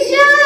Asia!